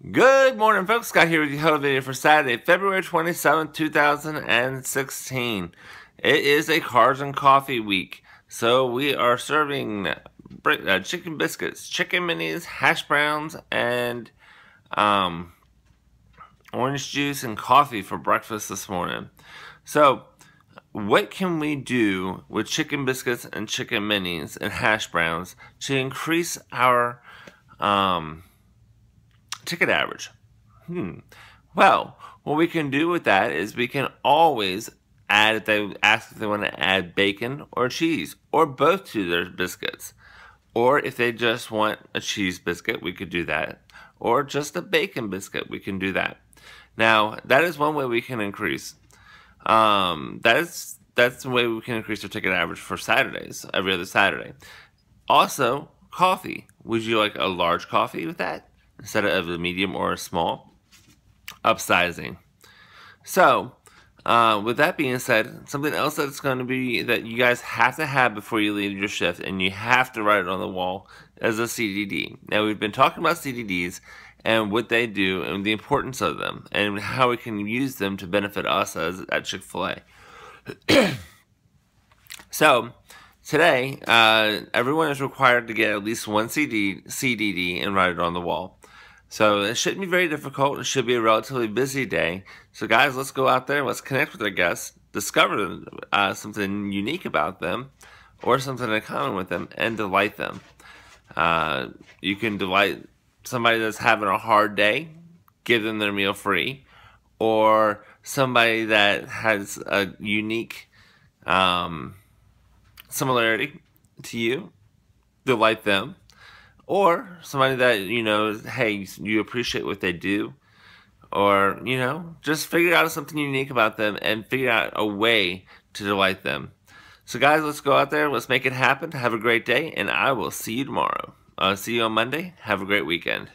Good morning, folks. Scott here with your video for Saturday, February 27, 2016. It is a Cars and Coffee week, so we are serving uh, chicken biscuits, chicken minis, hash browns, and um, orange juice and coffee for breakfast this morning. So, what can we do with chicken biscuits and chicken minis and hash browns to increase our um, ticket average. Hmm. Well, what we can do with that is we can always add if they ask if they want to add bacon or cheese or both to their biscuits. Or if they just want a cheese biscuit, we could do that. Or just a bacon biscuit, we can do that. Now, that is one way we can increase. Um, that is that's the way we can increase our ticket average for Saturdays, every other Saturday. Also, coffee. Would you like a large coffee with that? Instead of a medium or a small. Upsizing. So, uh, with that being said, something else that's going to be that you guys have to have before you leave your shift, and you have to write it on the wall, is a CDD. Now, we've been talking about CDDs and what they do and the importance of them and how we can use them to benefit us as at Chick fil A. so, today, uh, everyone is required to get at least one CD, CDD and write it on the wall. So it shouldn't be very difficult. It should be a relatively busy day. So guys, let's go out there. Let's connect with our guests, discover uh, something unique about them, or something in common with them, and delight them. Uh, you can delight somebody that's having a hard day, give them their meal free, or somebody that has a unique um, similarity to you, delight them or somebody that you know hey you appreciate what they do. Or you know just figure out something unique about them and figure out a way to delight them. So guys let's go out there. Let's make it happen. Have a great day and i will see you tomorrow. Uh, see you on monday. Have a great weekend